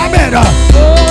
Amen.